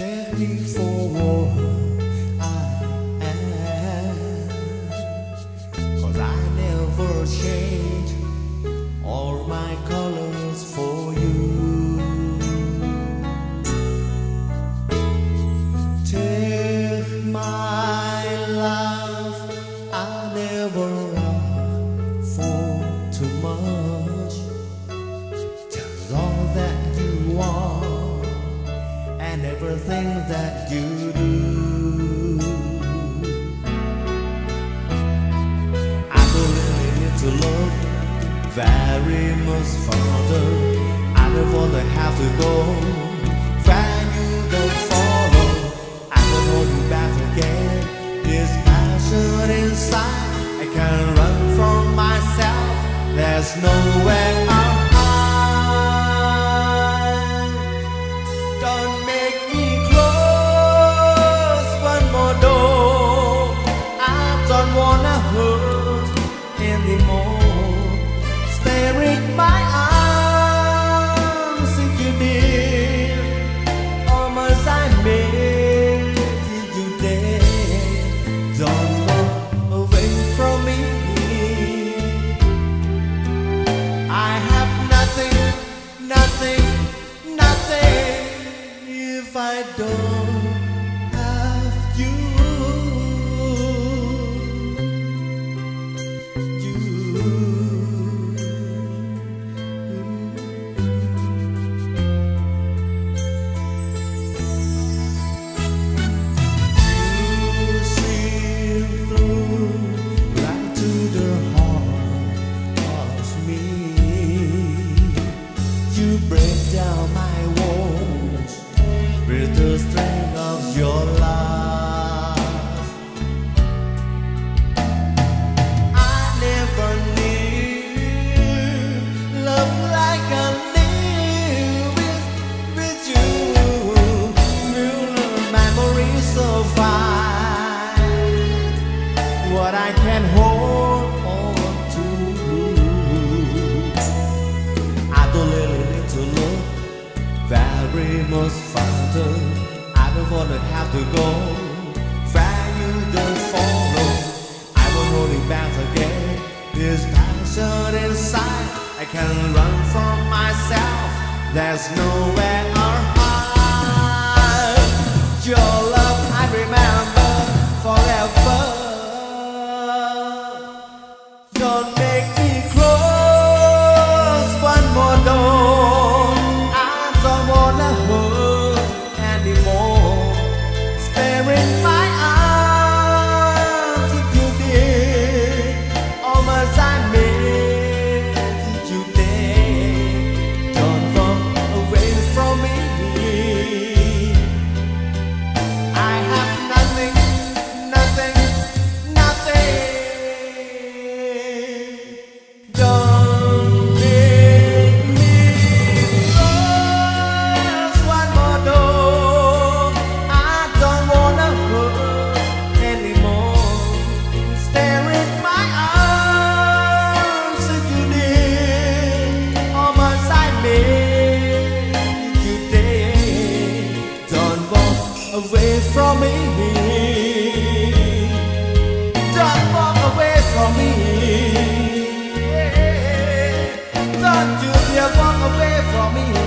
technique for war. the things that you do. I believe in to love very much Father. I don't want to have to go. Find you don't follow. I don't hold you back again. This passion inside, I can't run from myself. There's nowhere. nothing, nothing if I don't. stood inside. I can run for myself. There's nowhere. me Don't walk away from me Don't you dare walk away from me